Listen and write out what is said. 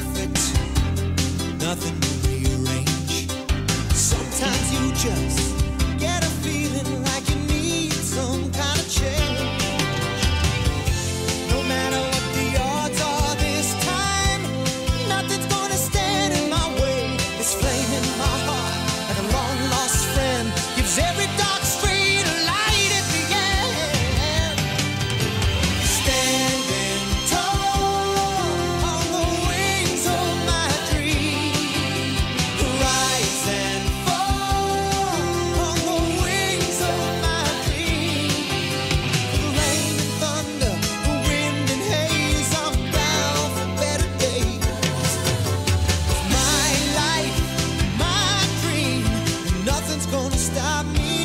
perfect, nothing to rearrange. Sometimes you just get a feeling. Stop me.